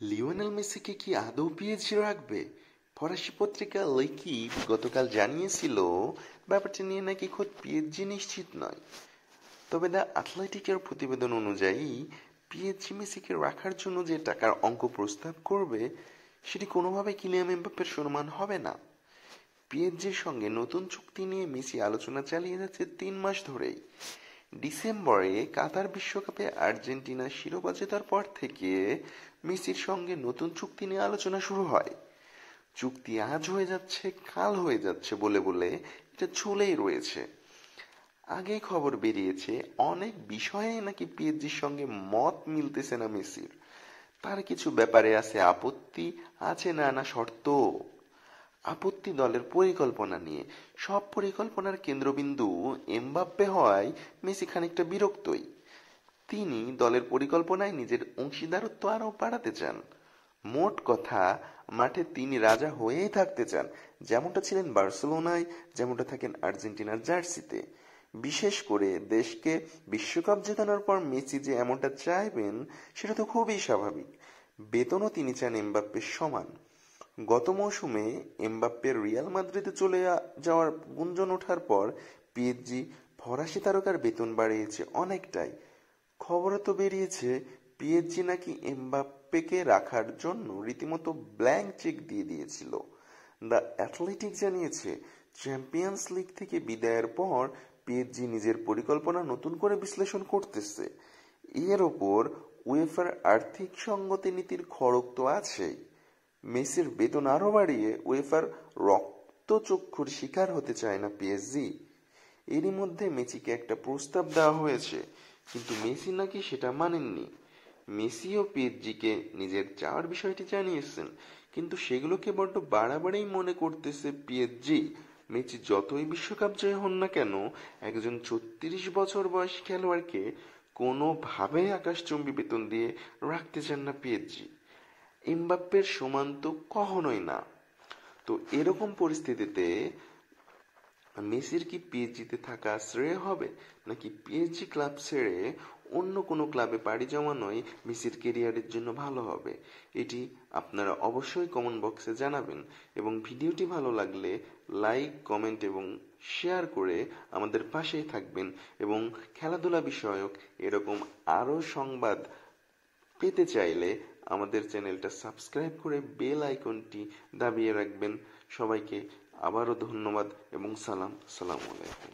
Lionel মেসিকে কি আদৌ পিএসজি রাখবে? ফরাসি পত্রিকা লেকি গতকাল জানিয়েছিল, ব্যাপারটি নিয়ে নাকি খোদ পিএসজি নিশ্চিত নয়। তবে দ্য অ্যাথলেটিকের প্রতিবেদন অনুযায়ী পিএসজি মেসিকে রাখার জন্য যে টাকার অঙ্ক প্রস্তাব করবে, সেটি কোনোভাবে কিলিয়াম এমবাপ্পের সমান হবে না। পিএসজির সঙ্গে নতুন চুক্তি নিয়ে মেসি আলোচনা চালিয়ে যাচ্ছে তিন মাস ধরেই। ডিসেম্বরে কাতার বিশ্বকাপে আর্জেন্টিনা শিরোপা জেতার পর থেকে মেসির সঙ্গে নতুন চুক্তি নিয়ে আলোচনা শুরু হয়। চুক্তি আজ হয়ে যাচ্ছে, কাল হয়ে যাচ্ছে বলে বলে এটা চলেই রয়েছে। আগে খবর বেরিয়েছে, অনেক বিষয়ে নাকি পিএসজির সঙ্গে মত মিলতেছে না মেসির। তার কিছু ব্যাপারে আছে আপত্তি, আছে না না শর্ত। আপত্তি দলের পরিকল্পনা নিয়ে। সব পরিকল্পনার কেন্দ্রবিন্দু এমবাপ্পে হওয়ায় মেসি খানিকটা বিরক্তই। তিনি দলের পরিকল্পনায় নিজের অংশীদারত্ব আরও বাড়াতে চান। মোট কথা, মাঠে তিনি রাজা হয়েই থাকতে চান। যেমনটা ছিলেন বার্সেলোনায়, যেমনটা থাকেন আর্জেন্টিনার জার্সিতে। বিশেষ করে দেশকে বিশ্বকাপ জেতানোর পর মেসি যে এমনটা চাইবেন, সেটা তো খুবই স্বাভাবিক। বেতনও তিনি চান এমবাপ্পের সমান। গত মৌসুমে এমবাপ্পের রিয়াল মাদ্রিদে চলে যাওয়ার গুঞ্জন ওঠার পর পিএসজি ফরাসি তারকার বেতন বাড়িয়েছে অনেকটাই। খবরে তো বেরিয়েছে, পিএসজি নাকি এমবাপ্পেকে রাখার জন্য রীতিমতো ব্ল্যাঙ্ক চেক দিয়ে দিয়েছিল। দ্য অ্যাথলেটিক জানিয়েছে, চ্যাম্পিয়ন্স লিগ থেকে বিদায়ের পর পিএসজি নিজের পরিকল্পনা নতুন করে বিশ্লেষণ করতেছে। এর ওপর উয়েফার আর্থিক সঙ্গতি নীতির খড়ক তো আছেই। মেসির বেতন আরও বাড়িয়ে উয়েফার রক্তচক্ষুর শিকার হতে চায় না পিএসজি। এরই মধ্যে মেসিকে একটা প্রস্তাব দেওয়া হয়েছে, কিন্তু মেসি নাকি সেটা মানেননি। মেসি ও পিএসজিকে নিজের চাওয়ার বিষয়টি জানিয়েছেন, কিন্তু সেগুলোকে বড্ড বাড়াবাড়ি মনে করতেছে পিএসজি। মেসি যতই বিশ্বকাপ জয় হন না কেন, একজন ছত্রিশ বছর বয়সী খেলোয়াড়কে কোনোভাবেই আকাশচুম্বী বেতন দিয়ে রাখতে চান না পিএসজি। এমবাপ্পের সমান তো কখনোই না। তো এরকম পরিস্থিতিতে মেসির কি পিএইচজিতে থাকা শ্রেয় হবে, নাকি পিএইচজি ক্লাব ছেড়ে অন্য কোনো ক্লাবে পাড়ি জমানোই মেসির কেরিয়ারের জন্য ভালো হবে? এটি আপনারা অবশ্যই কমেন্ট বক্সে জানাবেন এবং ভিডিওটি ভালো লাগলে লাইক কমেন্ট এবং শেয়ার করে আমাদের পাশেই থাকবেন এবং খেলাধুলা বিষয়ক এরকম আরও সংবাদ পেতে চাইলে আমাদের চ্যানেলটা সাবস্ক্রাইব করে বেল আইকনটি দাবিয়ে রাখবেন। সবাইকে আবারও ধন্যবাদ এবং সালাম। সালাম আলাইকুম।